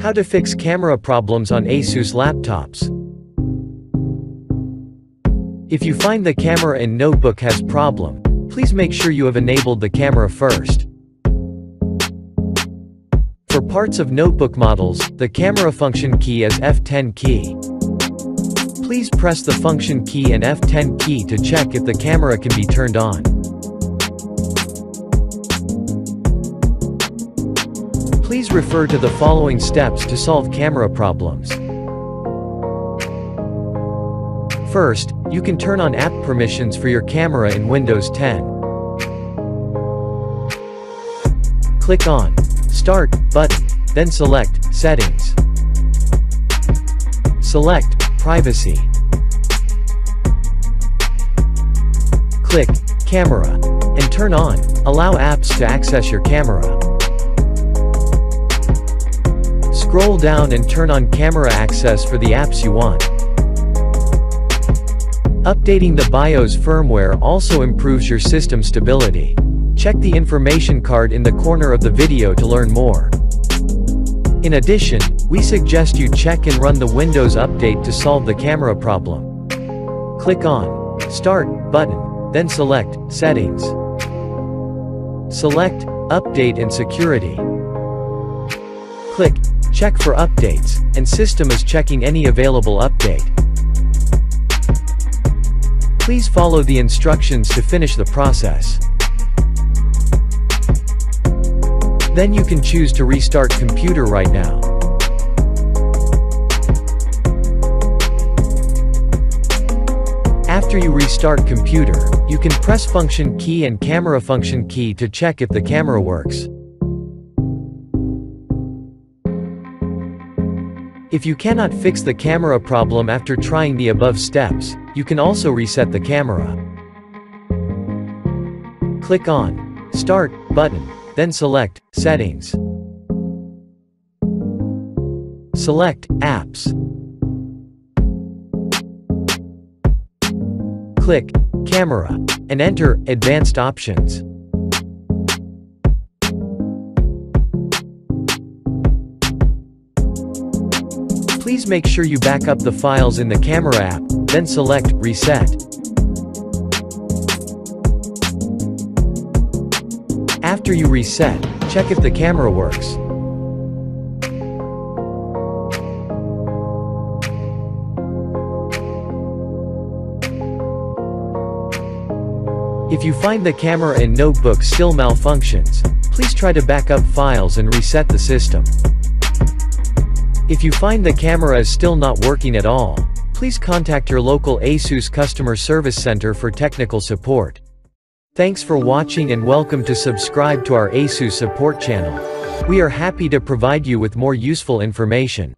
How to fix camera problems on ASUS laptops. If you find the camera in notebook has problem, please make sure you have enabled the camera first. For parts of notebook models, the camera function key is F10 key. Please press the function key and F10 key to check if the camera can be turned on. Please refer to the following steps to solve camera problems. First, you can turn on app permissions for your camera in Windows 10. Click on Start button, then select Settings. Select Privacy. Click Camera and turn on Allow apps to access your camera. Scroll down and turn on camera access for the apps you want. Updating the BIOS firmware also improves your system stability. Check the information card in the corner of the video to learn more. In addition, we suggest you check and run the Windows Update to solve the camera problem. Click on Start button, then select Settings. Select Update and Security. Click Check for updates, and system is checking any available update. Please follow the instructions to finish the process. Then you can choose to restart computer right now. After you restart computer, you can press function key and camera function key to check if the camera works. If you cannot fix the camera problem after trying the above steps, you can also reset the camera. Click on Start button, then select Settings. Select Apps. Click Camera and enter Advanced Options. Please make sure you back up the files in the camera app, then select Reset. After you reset, check if the camera works. If you find the camera and notebook still malfunctions, please try to back up files and reset the system. If you find the camera is still not working at all, please contact your local ASUS customer service center for technical support. Thanks for watching and welcome to subscribe to our ASUS support channel. We are happy to provide you with more useful information.